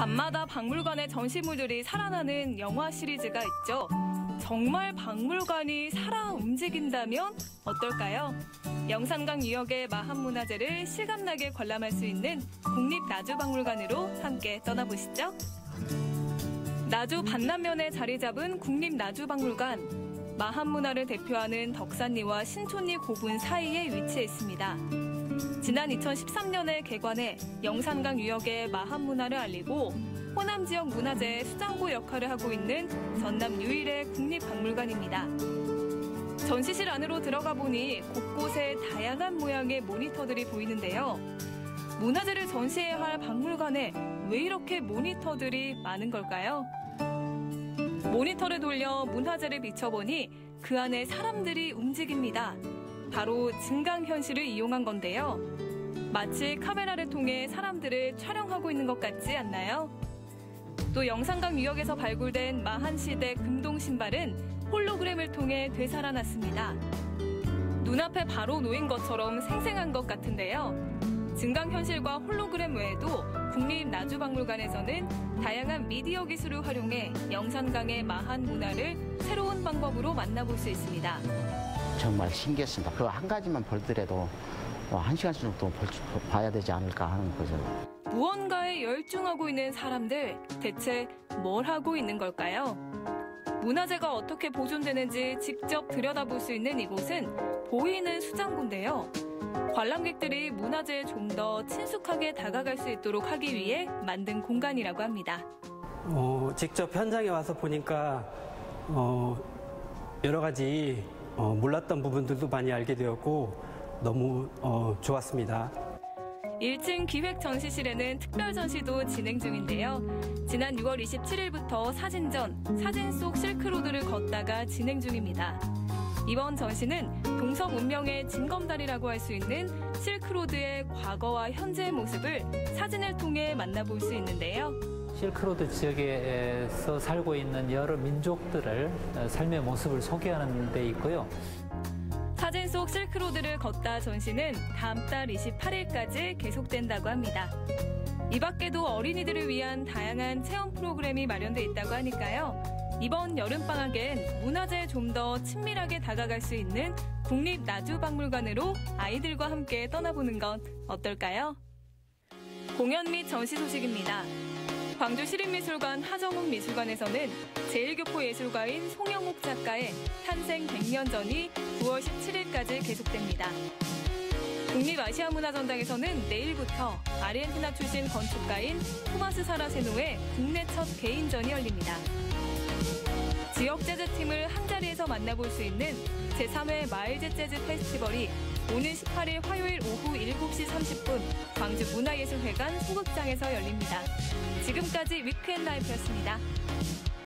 밤마다 박물관의 전시물들이 살아나는 영화 시리즈가 있죠. 정말 박물관이 살아 움직인다면 어떨까요? 영산강 유역의 마한문화재를 실감나게 관람할 수 있는 국립나주박물관으로 함께 떠나보시죠. 나주 반남면에 자리 잡은 국립나주박물관. 마한문화를 대표하는 덕산리와 신촌리 고분 사이에 위치해 있습니다. 지난 2013년에 개관해 영산강 유역의 마한 문화를 알리고 호남 지역 문화재의 수장고 역할을 하고 있는 전남 유일의 국립박물관입니다. 전시실 안으로 들어가 보니 곳곳에 다양한 모양의 모니터들이 보이는데요. 문화재를 전시해야 할 박물관에 왜 이렇게 모니터들이 많은 걸까요? 모니터를 돌려 문화재를 비춰보니 그 안에 사람들이 움직입니다. 바로 증강 현실을 이용한 건데요. 마치 카메라를 통해 사람들을 촬영하고 있는 것 같지 않나요? 또 영산강 유역에서 발굴된 마한시대 금동 신발은 홀로그램을 통해 되살아났습니다. 눈앞에 바로 놓인 것처럼 생생한 것 같은데요. 증강현실과 홀로그램 외에도 국립나주박물관에서는 다양한 미디어 기술을 활용해 영산강의 마한 문화를 새로운 방법으로 만나볼 수 있습니다. 정말 신기했습니다. 그 한 가지만 볼더라도 어, 한 시간씩 정도 볼, 봐야 되지 않을까 하는 거죠. 무언가에 열중하고 있는 사람들 대체 뭘 하고 있는 걸까요? 문화재가 어떻게 보존되는지 직접 들여다볼 수 있는 이곳은 보이는 수장고인데요. 관람객들이 문화재에 좀 더 친숙하게 다가갈 수 있도록 하기 위해 만든 공간이라고 합니다. 어, 직접 현장에 와서 보니까 어, 여러 가지 어, 몰랐던 부분들도 많이 알게 되었고 너무 어, 좋았습니다. 1층 기획 전시실에는 특별 전시도 진행 중인데요. 지난 6월 27일부터 사진전, 사진 속 실크로드를 걷다가 진행 중입니다. 이번 전시는 동서 문명의 징검다리라고 할 수 있는 실크로드의 과거와 현재의 모습을 사진을 통해 만나볼 수 있는데요. 실크로드 지역에서 살고 있는 여러 민족들을 어, 삶의 모습을 소개하는 데 있고요. 사진 속 실크로드를 걷다 전시는 다음 달 28일까지 계속된다고 합니다. 이 밖에도 어린이들을 위한 다양한 체험 프로그램이 마련돼 있다고 하니까요. 이번 여름방학엔 문화재에 좀 더 친밀하게 다가갈 수 있는 국립나주박물관으로 아이들과 함께 떠나보는 건 어떨까요? 공연 및 전시 소식입니다. 광주 시립미술관 하정욱 미술관에서는 제1교포 예술가인 송영옥 작가의 탄생 100년 전이 9월 17일까지 계속됩니다. 국립아시아문화전당에서는 내일부터 아르헨티나 출신 건축가인 토마스 사라세노의 국내 첫 개인전이 열립니다. 지역 재즈팀을 한자리에서 만나볼 수 있는 제3회 마일즈 재즈 페스티벌이 오는 18일 화요일 오후 7시 30분 광주 문화예술회관 소극장에서 열립니다. 지금까지 위크앤 라이프였습니다.